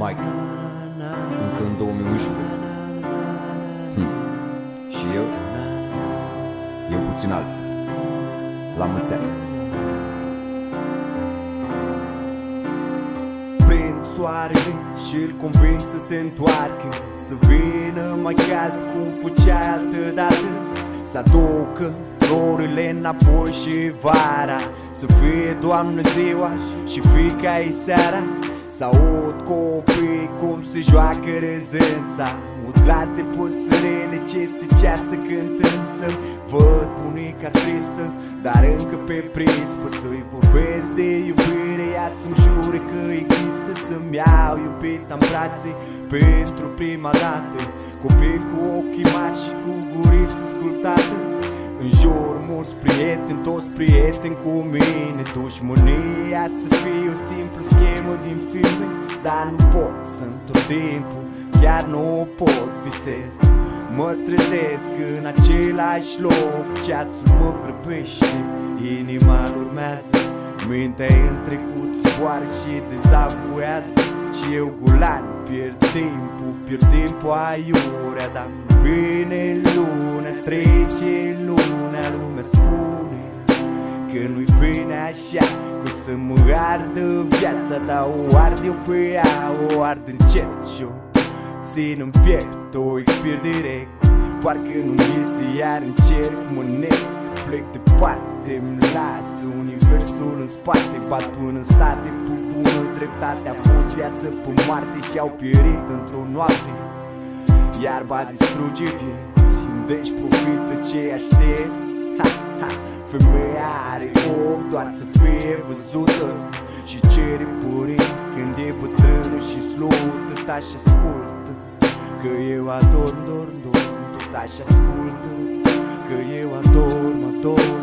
Maica, încă în 2011 hm. Și eu, eu puțin altfel. La mulți ani. Prind soarele și îl conving să se întoarcă Să vină mai cald cum făceai altădată. Să aducă florile înapoi și vara Să fie doamnă ziua și fica e seara Să aud copii cum se joacă rezânța Aud glas de păsărele ce se ceartă cântând să Văd bunica tristă, dar încă pe prispă Să-i vorbesc de iubire, ea să-mi jure că există. Să-mi iau iubita în brațe pentru prima dată. Copil cu ochii mari și cu guriță sculptată. În jur mulți prieteni, toți prieteni cu mine Dușmânia să fie o simplă schemă din filme Dar nu pot să întorc timpul, chiar nu pot visez Mă trezesc în același loc, ceasul mă grăbește Inima urmează, mintea în trecut zboară și dezavoiază Și eu gulan pierd timpul, pierd timpul aiurea Dar vine luna, trece luna, lumea așa, cum să mă ardă viața Dar o ard eu pe ea, o ard încet și o țin în piept, o expir direct Parcă nu iese iar încerc, mă nec Plec departe, îmi las universul în spate Bat până în state, pe bună dreptate A fost viață pe moarte și au pierit într-o noapte Iarba distruge vieți Deci profită ce aștepți ha, ha. Femeia are ochi doar să fie văzută Și cere puri când e bătrână și slută Tași ascultă. Că eu adorm, dorm, dorm Tot așa ascultă. Că eu adorm, adorm